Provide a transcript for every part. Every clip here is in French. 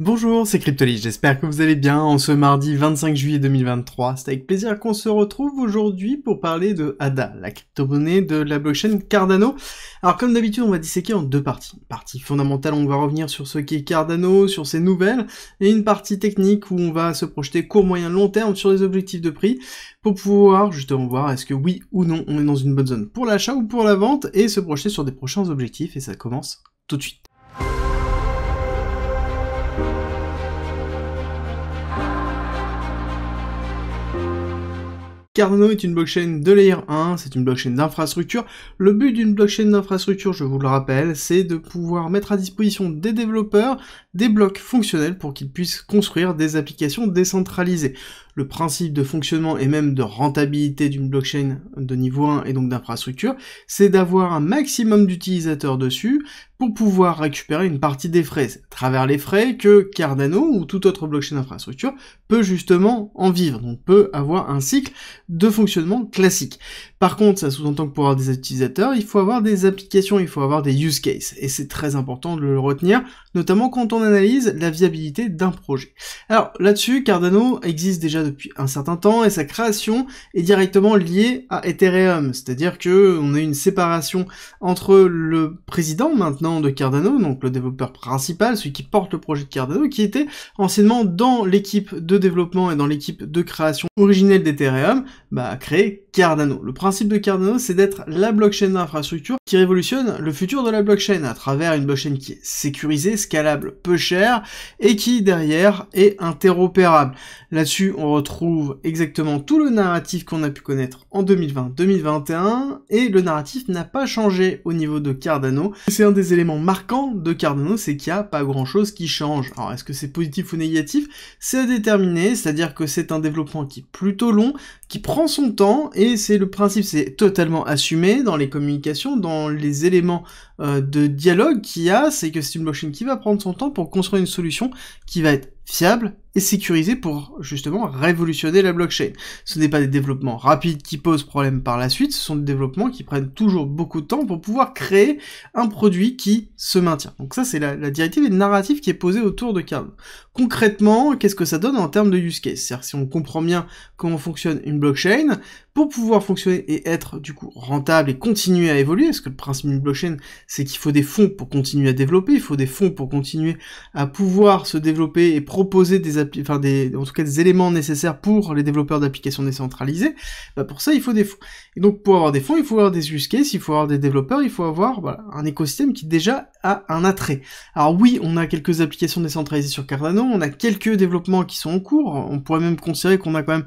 Bonjour, c'est Cryptoly, j'espère que vous allez bien en ce mardi 25 juillet 2023. C'est avec plaisir qu'on se retrouve aujourd'hui pour parler de ADA, la crypto-monnaie de la blockchain Cardano. Alors comme d'habitude, on va disséquer en deux parties. Une partie fondamentale, on va revenir sur ce qu'est Cardano, sur ses nouvelles, et une partie technique où on va se projeter court, moyen, long terme sur les objectifs de prix pour pouvoir justement voir est-ce que oui ou non on est dans une bonne zone pour l'achat ou pour la vente et se projeter sur des prochains objectifs et ça commence tout de suite. Cardano est une blockchain de layer 1, c'est une blockchain d'infrastructure. Le but d'une blockchain d'infrastructure, je vous le rappelle, c'est de pouvoir mettre à disposition des développeurs des blocs fonctionnels pour qu'ils puissent construire des applications décentralisées. Le principe de fonctionnement et même de rentabilité d'une blockchain de niveau 1 et donc d'infrastructure, c'est d'avoir un maximum d'utilisateurs dessus pour pouvoir récupérer une partie des frais. À travers les frais que Cardano ou toute autre blockchain d'infrastructure peut justement en vivre, donc peut avoir un cycle de fonctionnement classique. Par contre, ça sous-entend que pour avoir des utilisateurs, il faut avoir des applications, il faut avoir des use cases, et c'est très important de le retenir, notamment quand on analyse la viabilité d'un projet. Alors là-dessus, Cardano existe déjà depuis un certain temps, et sa création est directement liée à Ethereum, c'est-à-dire que on a une séparation entre le président maintenant de Cardano, donc le développeur principal, celui qui porte le projet de Cardano, qui était anciennement dans l'équipe de développement et dans l'équipe de création originelle d'Ethereum, bah, créé Cardano. Le principe de Cardano, c'est d'être la blockchain d'infrastructure qui révolutionne le futur de la blockchain à travers une blockchain qui est sécurisée, scalable, peu chère et qui derrière est interopérable. Là-dessus, on retrouve exactement tout le narratif qu'on a pu connaître en 2020-2021 et le narratif n'a pas changé au niveau de Cardano. C'est un des éléments marquants de Cardano, c'est qu'il n'y a pas grand-chose qui change. Alors est-ce que c'est positif ou négatif? C'est à déterminer, c'est-à-dire que c'est un développement qui est plutôt long, qui prend son temps et c'est le principe, c'est totalement assumé dans les communications, dans les éléments euh, de dialogue qu'il y a, c'est que c'est une blockchain qui va prendre son temps pour construire une solution qui va être fiable et sécurisée pour justement révolutionner la blockchain. Ce n'est pas des développements rapides qui posent problème par la suite, ce sont des développements qui prennent toujours beaucoup de temps pour pouvoir créer un produit qui se maintient. Donc ça c'est la, directive et le narratif qui est posé autour de Cardano. Concrètement, qu'est-ce que ça donne en termes de use case? C'est-à-dire si on comprend bien comment fonctionne une blockchain, pour pouvoir fonctionner et être du coup rentable et continuer à évoluer, parce que le principe d'une blockchain, c'est qu'il faut des fonds pour continuer à développer, il faut des fonds pour continuer à pouvoir se développer et proposer des, enfin des, en tout cas des éléments nécessaires pour les développeurs d'applications décentralisées. Bah pour ça, il faut des fonds. Et donc pour avoir des fonds, il faut avoir des use cases, il faut avoir des développeurs, il faut avoir un écosystème qui déjà a un attrait. Alors oui, on a quelques applications décentralisées sur Cardano, on a quelques développements qui sont en cours, on pourrait même considérer qu'on a quand même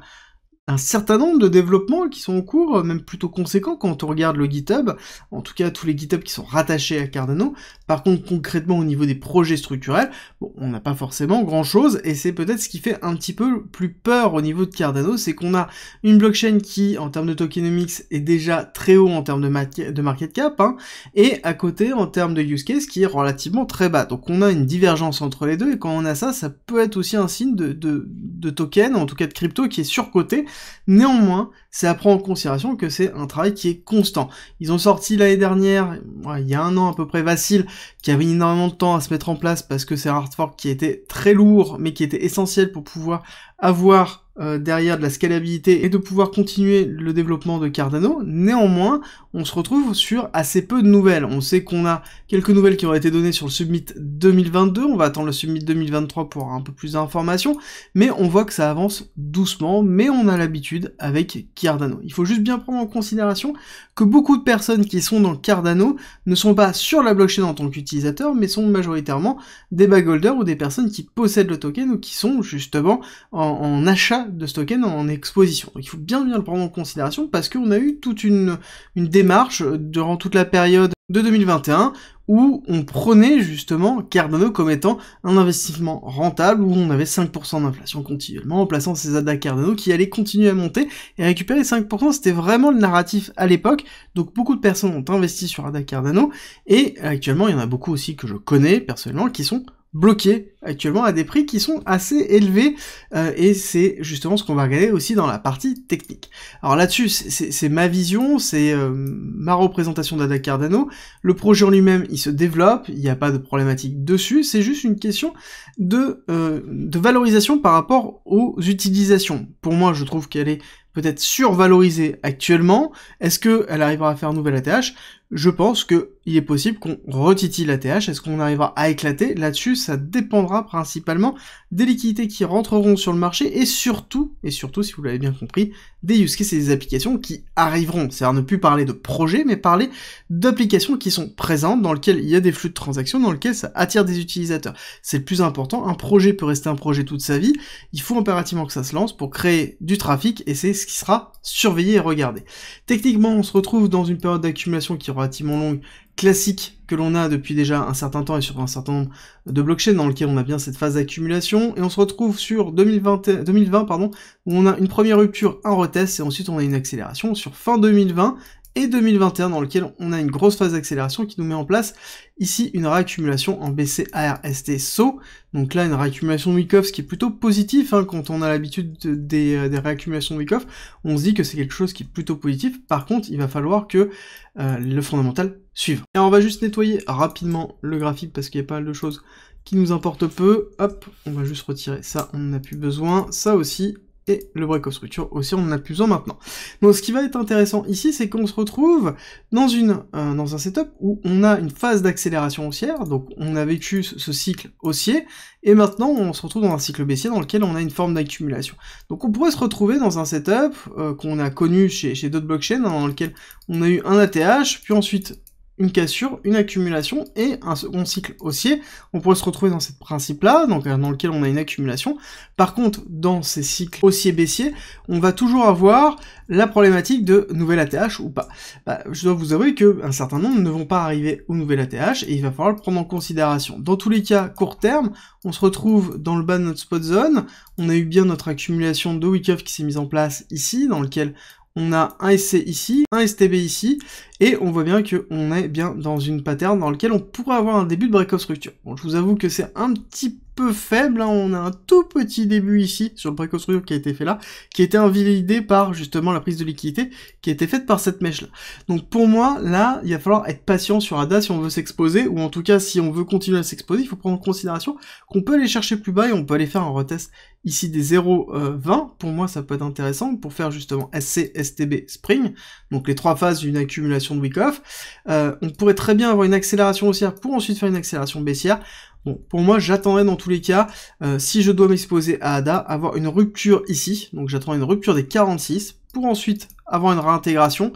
un certain nombre de développements qui sont en cours, même plutôt conséquents quand on regarde le GitHub, en tout cas tous les GitHub qui sont rattachés à Cardano. Par contre, concrètement au niveau des projets structurels, bon, on n'a pas forcément grand chose, et c'est peut-être ce qui fait un petit peu plus peur au niveau de Cardano, c'est qu'on a une blockchain qui, en termes de tokenomics, est déjà très haut en termes de, market cap, hein, et à côté, en termes de use case, qui est relativement très bas. Donc on a une divergence entre les deux, et quand on a ça, ça peut être aussi un signe de, de token, en tout cas de crypto, qui est surcoté, Néanmoins, c'est à prendre en considération que c'est un travail qui est constant. Ils ont sorti l'année dernière, il y a un an à peu près, Vacille, qui avait énormément de temps à se mettre en place parce que c'est un hard fork qui était très lourd, mais qui était essentiel pour pouvoir avoir euh, derrière de la scalabilité et de pouvoir continuer le développement de Cardano. Néanmoins, on se retrouve sur assez peu de nouvelles. On sait qu'on a quelques nouvelles qui ont été données sur le Summit 2022. On va attendre le Summit 2023 pour un peu plus d'informations. Mais on voit que ça avance doucement, mais on a l'habitude avec Cardano. Il faut juste bien prendre en considération que beaucoup de personnes qui sont dans Cardano ne sont pas sur la blockchain en tant qu'utilisateur, mais sont majoritairement des bagholders ou des personnes qui possèdent le token ou qui sont justement en, achat de ce token en exposition. Donc il faut bien bien le prendre en considération parce qu'on a eu toute une, une démarche durant toute la période de 2021 où on prenait justement Cardano comme étant un investissement rentable où on avait 5% d'inflation continuellement en plaçant ces ADA Cardano qui allaient continuer à monter et récupérer 5%, c'était vraiment le narratif à l'époque, donc beaucoup de personnes ont investi sur ADA Cardano et actuellement il y en a beaucoup aussi que je connais personnellement qui sont bloqués actuellement à des prix qui sont assez élevés euh, et c'est justement ce qu'on va regarder aussi dans la partie technique. Alors là-dessus, c'est ma vision, c'est euh, ma représentation d'Ada Cardano. Le projet en lui-même, il se développe, il n'y a pas de problématique dessus, c'est juste une question de, euh, de valorisation par rapport aux utilisations. Pour moi, je trouve qu'elle est peut-être survalorisée actuellement. Est-ce qu'elle arrivera à faire un nouvel ATH Je pense qu'il est possible qu'on retitille l'ATH. Est-ce qu'on arrivera à éclater? Là-dessus, ça dépendra principalement des liquidités qui rentreront sur le marché et surtout, et surtout, si vous l'avez bien compris, des use cases et des applications qui arriveront. C'est-à-dire ne plus parler de projets, mais parler d'applications qui sont présentes, dans lesquelles il y a des flux de transactions, dans lesquelles ça attire des utilisateurs. C'est le plus important. Un projet peut rester un projet toute sa vie. Il faut impérativement que ça se lance pour créer du trafic et c'est ce qui sera surveillé et regardé. Techniquement, on se retrouve dans une période d'accumulation qui est relativement longue, classique que l'on a depuis déjà un certain temps et sur un certain nombre de blockchains dans lequel on a bien cette phase d'accumulation et on se retrouve sur 2020, 2020 pardon, où on a une première rupture, un retest et ensuite on a une accélération sur fin 2020 et 2021 dans lequel on a une grosse phase d'accélération qui nous met en place ici une réaccumulation en BCARST SO. Donc là une réaccumulation de Wyckoff, ce qui est plutôt positif hein, quand on a l'habitude des, euh, des, réaccumulations de Wyckoff, on se dit que c'est quelque chose qui est plutôt positif. Par contre, il va falloir que euh, le fondamental suive. Et on va juste nettoyer rapidement le graphique parce qu'il y a pas mal de choses qui nous importent peu. Hop, on va juste retirer ça, on n'en a plus besoin. Ça aussi, et le break of structure aussi, on en a plus besoin maintenant. Donc ce qui va être intéressant ici, c'est qu'on se retrouve dans, une, euh, dans un setup où on a une phase d'accélération haussière, donc on a vécu ce cycle haussier, et maintenant on se retrouve dans un cycle baissier dans lequel on a une forme d'accumulation. Donc on pourrait se retrouver dans un setup euh, qu'on a connu chez, chez d'autres blockchains, dans lequel on a eu un ATH, puis ensuite une cassure, une accumulation et un second cycle haussier. On pourrait se retrouver dans ce principe-là, euh, dans lequel on a une accumulation. Par contre, dans ces cycles haussier-baissier, on va toujours avoir la problématique de nouvel ATH ou pas. Bah, je dois vous avouer que un certain nombre ne vont pas arriver au nouvel ATH et il va falloir le prendre en considération. Dans tous les cas, court terme, on se retrouve dans le bas de notre spot zone. On a eu bien notre accumulation de week-off qui s'est mise en place ici, dans lequel on a un SC ici, un STB ici, et on voit bien qu'on est bien dans une pattern dans laquelle on pourrait avoir un début de break-off structure. Bon, je vous avoue que c'est un petit peu faible, hein. on a un tout petit début ici sur le structure qui a été fait là, qui a été invalidé par justement la prise de liquidité qui a été faite par cette mèche là. Donc pour moi, là, il va falloir être patient sur ADA si on veut s'exposer, ou en tout cas si on veut continuer à s'exposer, il faut prendre en considération qu'on peut aller chercher plus bas et on peut aller faire un retest ici des 0,20, pour moi ça peut être intéressant pour faire justement SC, STB, Spring, donc les trois phases d'une accumulation de week-off. Euh, on pourrait très bien avoir une accélération haussière pour ensuite faire une accélération baissière. Bon, pour moi, j'attendrai dans tous les cas, euh, si je dois m'exposer à ADA, avoir une rupture ici, donc j'attends une rupture des 46, pour ensuite avoir une réintégration,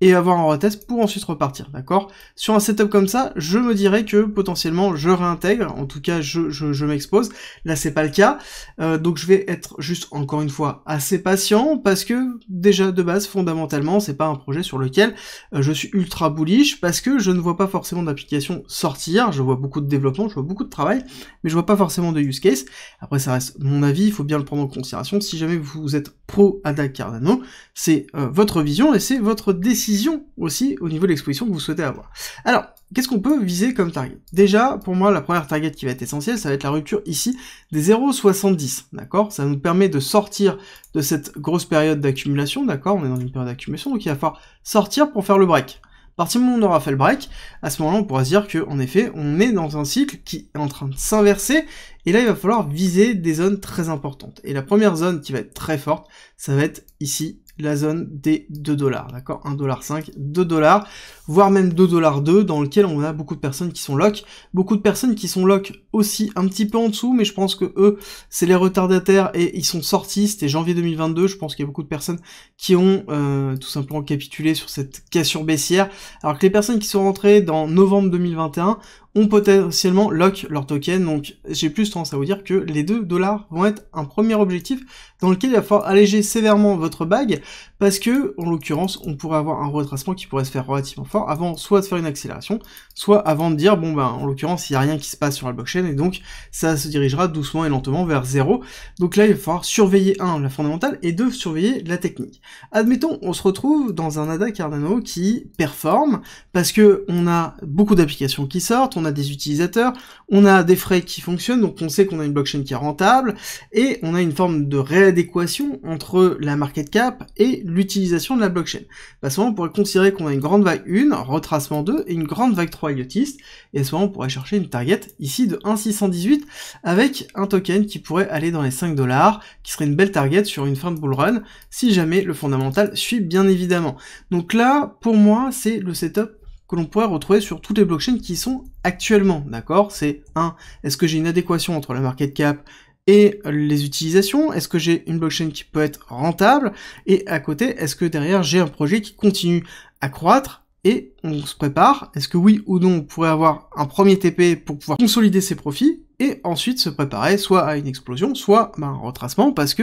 et avoir un retest pour ensuite repartir, d'accord? Sur un setup comme ça, je me dirais que potentiellement je réintègre, en tout cas je, je, m'expose, là c'est pas le cas, euh, donc je vais être juste encore une fois assez patient, parce que déjà de base, fondamentalement, c'est pas un projet sur lequel euh, je suis ultra bullish, parce que je ne vois pas forcément d'application sortir, je vois beaucoup de développement, je vois beaucoup de travail, mais je vois pas forcément de use case, après ça reste mon avis, il faut bien le prendre en considération, si jamais vous êtes pro Ada Cardano, c'est euh, votre vision et c'est votre décision aussi au niveau de l'exposition que vous souhaitez avoir. Alors, qu'est-ce qu'on peut viser comme target? Déjà, pour moi, la première target qui va être essentielle, ça va être la rupture ici des 0,70, d'accord? Ça nous permet de sortir de cette grosse période d'accumulation, d'accord? On est dans une période d'accumulation, donc il va falloir sortir pour faire le break. À partir du moment où on aura fait le break, à ce moment-là, on pourra se dire qu'en effet, on est dans un cycle qui est en train de s'inverser, et là, il va falloir viser des zones très importantes. Et la première zone qui va être très forte, ça va être ici, la zone des 2 dollars, d'accord? 1,5$, 2 dollars, voire même 2 dollars 2, dans lequel on a beaucoup de personnes qui sont lock, beaucoup de personnes qui sont lock aussi un petit peu en dessous, mais je pense que eux, c'est les retardataires et ils sont sortis, c'était janvier 2022, je pense qu'il y a beaucoup de personnes qui ont euh, tout simplement capitulé sur cette cassure baissière, alors que les personnes qui sont rentrées dans novembre 2021 ont potentiellement lock leur token, donc j'ai plus tendance à vous dire que les 2 dollars vont être un premier objectif dans lequel il va falloir alléger sévèrement votre bague, parce que, en l'occurrence, on pourrait avoir un retracement qui pourrait se faire relativement fort, avant soit de faire une accélération, soit avant de dire, bon ben, en l'occurrence, il n'y a rien qui se passe sur la blockchain, et donc ça se dirigera doucement et lentement vers zéro. Donc là, il va falloir surveiller, un, la fondamentale, et deux, surveiller la technique. Admettons, on se retrouve dans un ADA Cardano qui performe, parce que on a beaucoup d'applications qui sortent, on a des utilisateurs, on a des frais qui fonctionnent, donc on sait qu'on a une blockchain qui est rentable, et on a une forme de réadéquation entre la market cap et l'utilisation de la blockchain. Bah, souvent, on pourrait considérer qu'on a une grande vague 1, retracement 2, et une grande vague 3 iotiste, et souvent on pourrait chercher une target ici de 1,618 avec un token qui pourrait aller dans les 5 dollars, qui serait une belle target sur une fin de bull run, si jamais le fondamental suit bien évidemment. Donc là, pour moi, c'est le setup que l'on pourrait retrouver sur toutes les blockchains qui sont actuellement, d'accord? C'est un, est-ce que j'ai une adéquation entre la market cap et les utilisations. Est-ce que j'ai une blockchain qui peut être rentable? Et à côté, est-ce que derrière j'ai un projet qui continue à croître et on se prépare? Est-ce que oui ou non on pourrait avoir un premier TP pour pouvoir consolider ses profits? Et ensuite se préparer soit à une explosion, soit ben, un retracement parce que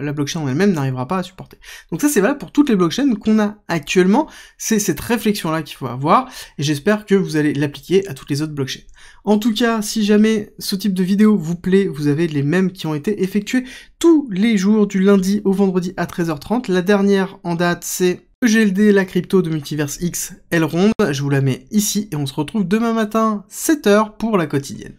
la blockchain en elle-même n'arrivera pas à supporter. Donc ça c'est valable pour toutes les blockchains qu'on a actuellement. C'est cette réflexion là qu'il faut avoir et j'espère que vous allez l'appliquer à toutes les autres blockchains. En tout cas, si jamais ce type de vidéo vous plaît, vous avez les mêmes qui ont été effectués tous les jours du lundi au vendredi à 13h30. La dernière en date c'est EGLD, la crypto de Multiverse X, elle ronde, je vous la mets ici et on se retrouve demain matin 7h pour la quotidienne.